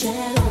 shadow.